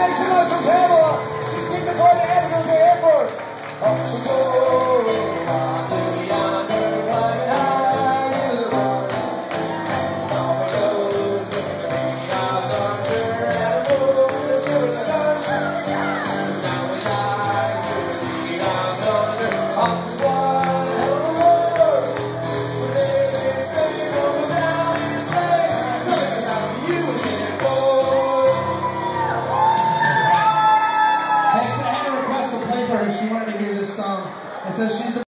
International Competitor She wanted to hear this song. And so she's the